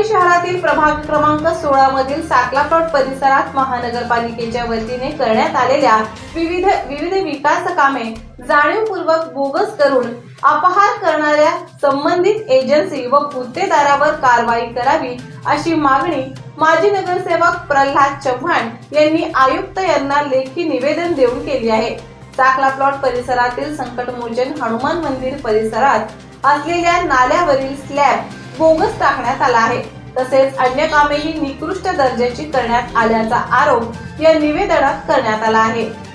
परभणी शहरातील प्रभाग क्रमांक सोळा मधील साकला परिसरात महानगरपालिकेच्या वतीने करण्यात आलेल्या विविध विविध विकास कामे जाणीवपूर्वक बोगस करून अपहार करणाऱ्या संबंधित एजन्सी व गुत्तेदारावर कारवाई करावी अशी मागणी माजी नगरसेवक प्रल्हाद चव्हाण यांनी आयुक्त यांना लेखी निवेदन देऊन केली आहे. साखला प्लॉट परिसरातील संकटमोचन हनुमान मंदिर परिसरात असलेल्या नाल्यावरील स्लॅब बोगस टाकण्यात आला आहे. तसेच अन्य कामेही निकृष्ट दर्जाची करण्यात आल्याचा आरोप या निवेदनात करण्यात आला आहे.